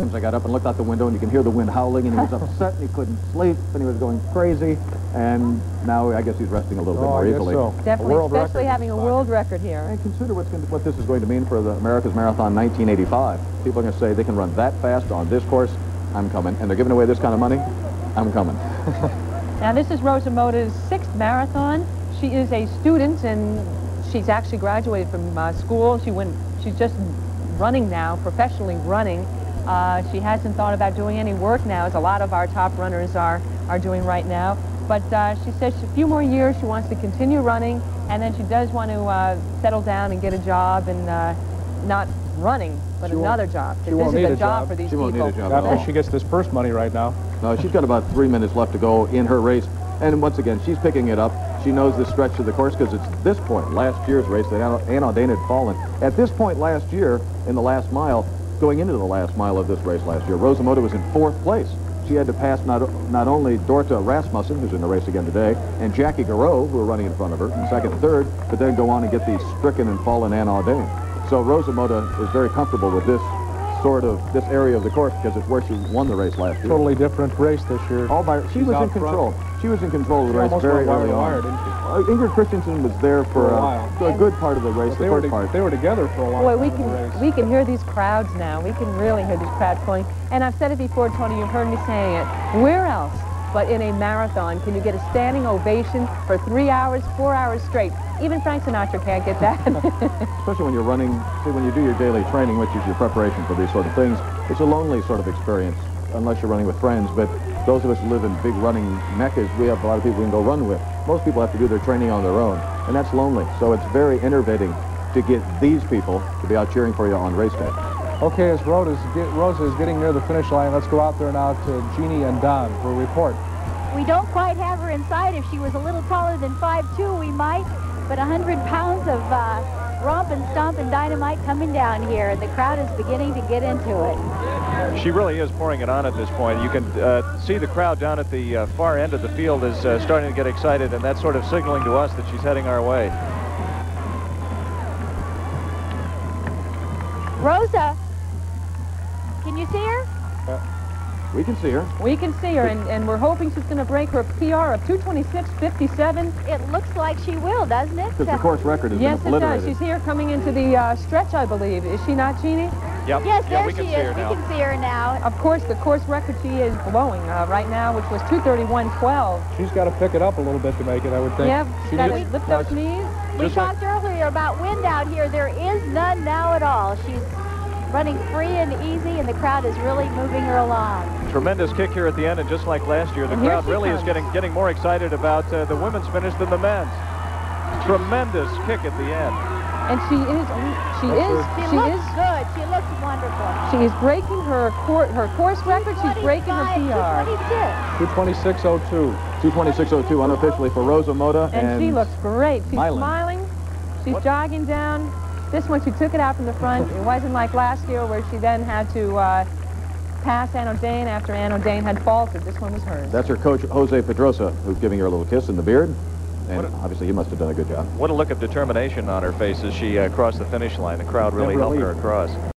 times I got up and looked out the window and you can hear the wind howling and he was upset and he couldn't sleep and he was going crazy and now I guess he's resting a little bit Oh, more I guess easily. so. Definitely, especially record. having a world record here. And consider what's going to, what this is going to mean for the America's Marathon 1985. People are going to say they can run that fast on this course. I'm coming. And they're giving away this kind of money. I'm coming. Now, this is Rosa Mota's sixth marathon. She is a student, and she's actually graduated from uh, school. She went. She's just running now, professionally running. Uh, she hasn't thought about doing any work now, as a lot of our top runners are are doing right now. But uh, she says a few more years she wants to continue running, and then she does want to uh, settle down and get a job and uh, not running, but She another job. she This won't is need a a job job. for these She won't need people. a job at all. After she gets this purse money right now. No, she's got about three minutes left to go in her race. And once again, she's picking it up. She knows the stretch of the course because it's this point, last year's race, that Anna Ann Audain had fallen. At this point last year, in the last mile, going into the last mile of this race last year, Rosa Mota was in fourth place. She had to pass not, not only Dorthe Rasmussen, who's in the race again today, and Jackie Gareau, who are running in front of her, in second and third, but then go on and get the stricken and fallen Ann Audain. So Rosa Mota is very comfortable with this sort of, this area of the course because it's where she won the race last year. Totally different race this year. All by, she She's was in out front. control. She was in control of the She race very early on. wire, didn't she? Uh, Ingrid Kristiansen was there for, For a uh, while. a good part of the race, the they, were first part. they were together for a while. Boy, we in race. can we can hear these crowds now. We can really hear these crowds going. And I've said it before, Tony. You've heard me saying it. Where else but in a marathon can you get a standing ovation for three hours, four hours straight? Even Frank Sinatra can't get that. Especially when you're running, see, when you do your daily training, which is your preparation for these sort of things, it's a lonely sort of experience, unless you're running with friends. But those of us who live in big running meccas, we have a lot of people we can go run with. Most people have to do their training on their own, and that's lonely. So it's very innervating to get these people to be out cheering for you on race day. Okay, as Rosa's get, Rosa is getting near the finish line, let's go out there now to Jeannie and Don for a report. We don't quite have her inside. If she was a little taller than 5'2", we might. But 100 pounds of uh, romp and stomp and dynamite coming down here, and the crowd is beginning to get into it. She really is pouring it on at this point. You can uh, see the crowd down at the uh, far end of the field is uh, starting to get excited, and that's sort of signaling to us that she's heading our way. Rosa, can you see her? We can see her. we can see her, and, and we're hoping she's going to break her PR of 226.57. It looks like she will, doesn't it? Because the course record has Yes, it does. She's here coming into the uh, stretch, I believe. Is she not, Jeannie? Yep. Yes, yeah, there we she is. we now. can see her now. Of course, the course record she is blowing uh, right now, which was 231.12. She's got to pick it up a little bit to make it, I would think. Yeah, She got to lift those knees. We talked earlier about wind out here. There is none now at all. She's running free and easy, and the crowd is really moving her along. Tremendous kick here at the end, and just like last year, the And crowd really is getting getting more excited about uh, the women's finish than the men's. Tremendous kick at the end. And she is, she is, She, she looks is, good. She looks wonderful. she is breaking her cour her course record. She's breaking her PR. 226. 226.02. 226.02 unofficially for Rosa Mota. And, she looks great. She's smiling. smiling. She's jogging down. This one, she took it out from the front. It wasn't like last year where she then had to uh, pass Ann Audain after Ann Audain had faltered. This one was hers. That's her coach, Jose Pedrosa, who's giving her a little kiss in the beard. And a- obviously he must have done a good job. What a look of determination on her face as she uh, crossed the finish line. The crowd really, Yeah, helped relief. her across.